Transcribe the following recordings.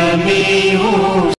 caminhos.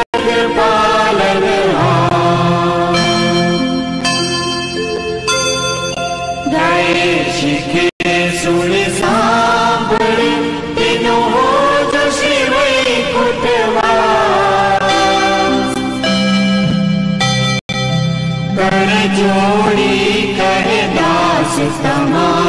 da morte.